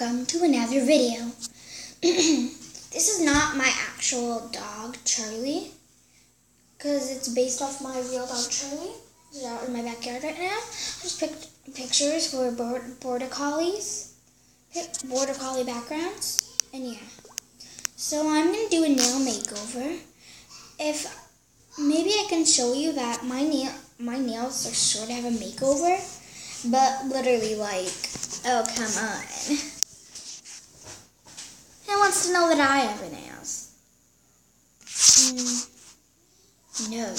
welcome to another video. this is not my actual dog, Charlie, because it's based off my real dog, Charlie. It's out in my backyard right now. I just picked pictures for border collies, border collie backgrounds, and yeah. So I'm going to do a nail makeover. If maybe I can show you that my nail my nails are sort to have a makeover, but literally like, oh come on. Wants to know that I have nails? Mm, no.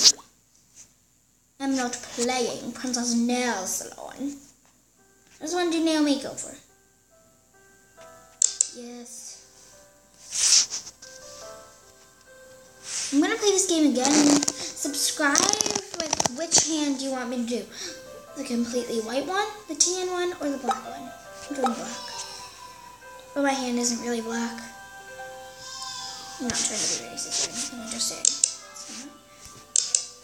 I'm not playing Princess Nail Salon. I just want to do nail makeover. Yes. I'm gonna play this game again. Subscribe with which hand do you want me to do? The completely white one, the tan one, or the black one? I'm doing black. But my hand isn't really black. I'm not trying to be racist or anything, I'm just saying.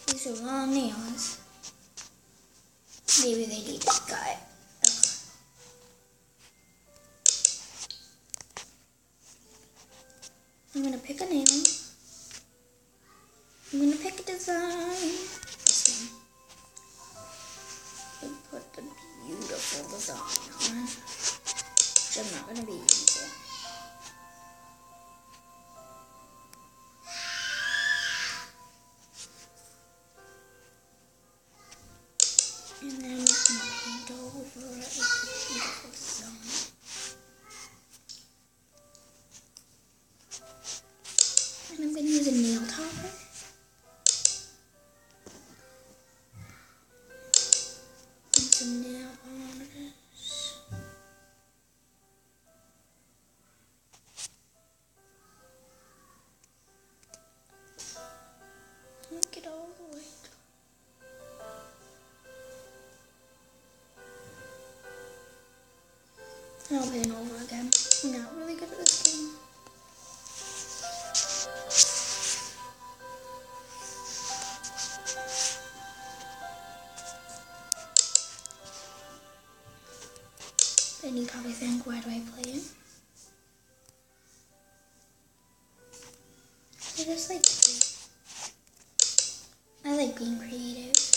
These are long nails. Maybe they need a cut. I'm gonna pick a nail. I'm gonna pick a design. This one. And put the beautiful design on. Which I'm not gonna be using. Make it all the way paint over again. I'm not really good at this game. Think, why do I play it? I just like I like being creative.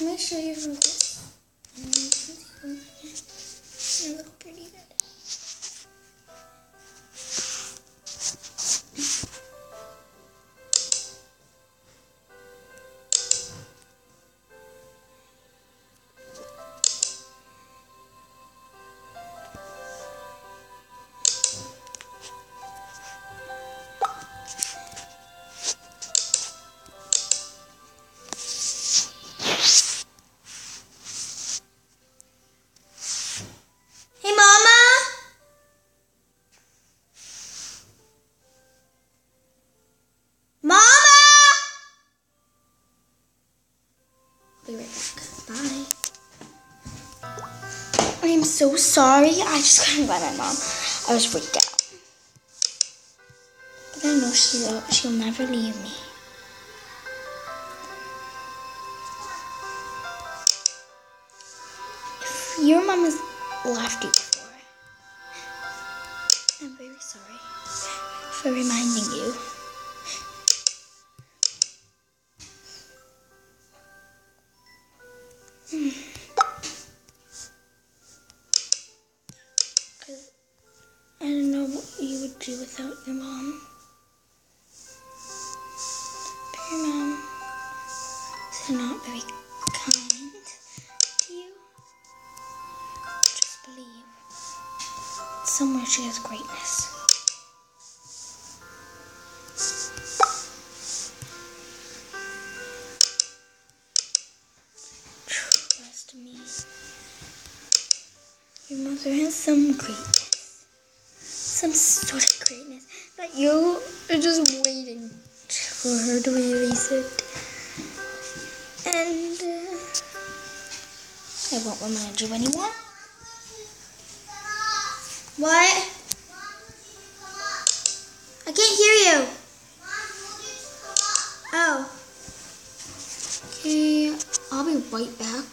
Let me show you from this. So sorry. I just couldn't by my mom. I was freaked out. But I know she'll, she'll never leave me. If your mom has left you before, I'm very sorry for reminding you. without your mom. But your mom is not very kind to you. Just believe somewhere she has greatness. Trust me. Your mother has some greatness some sort of greatness that you are just waiting for her to release it. And uh, I won't remind you anymore. What? I can't hear you. Oh. Okay, I'll be right back,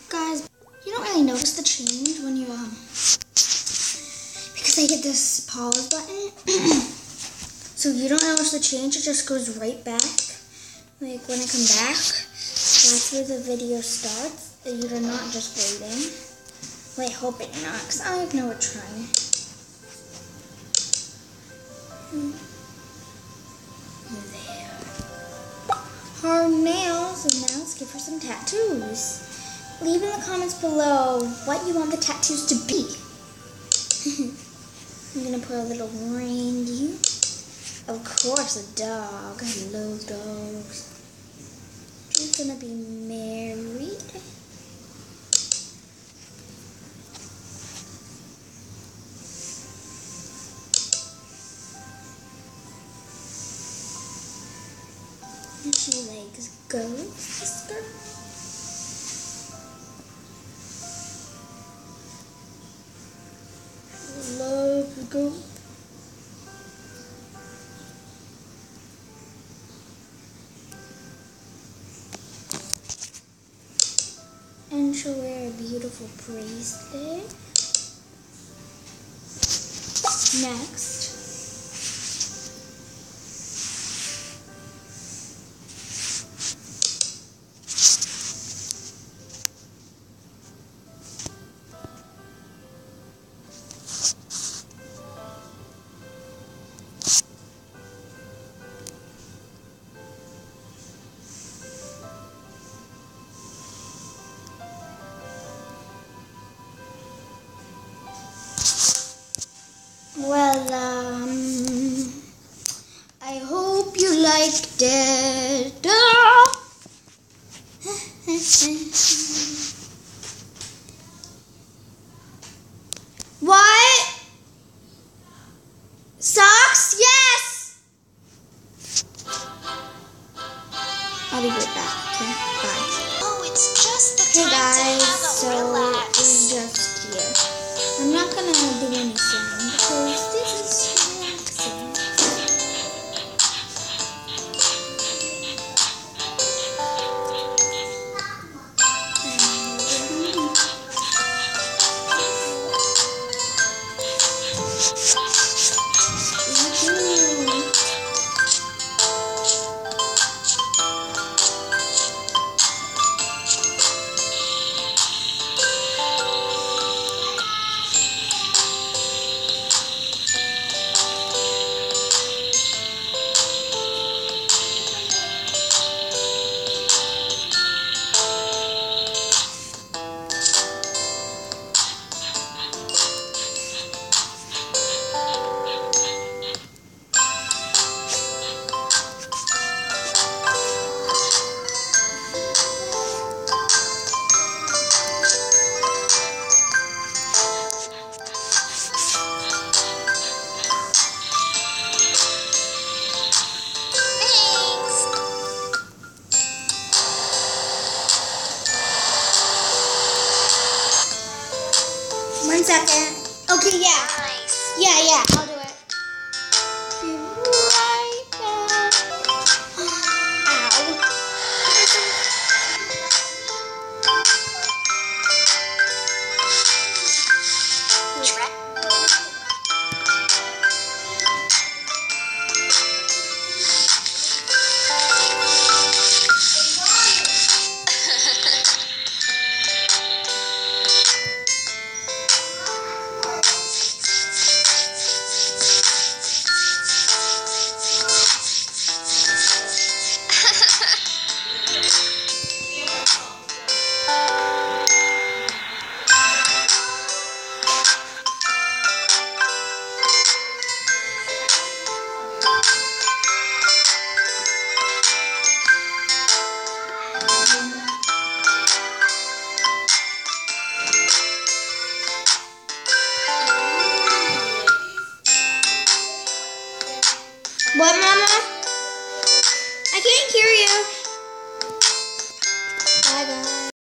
this pause button. so if you don't notice the change, it just goes right back. Like when I come back, that's where the video starts. You're not just waiting. Wait, hope it not, because I have no trying. Hard nails, and now let's give her some tattoos. Leave in the comments below what you want the tattoos to be. I'm gonna put a little reindeer. Of course, a dog. I love dogs. She's gonna be married. And she likes. Love ghosts. And she'll wear a beautiful bracelet. Next. Well, um, I hope you liked it. what? Socks? Yes! I'll be right back, okay? Bye. Oh, it's just the Hey time guys, to have a so relax. we're just here. I'm not gonna do any singing second. Okay, yeah. Nice. Yeah, yeah.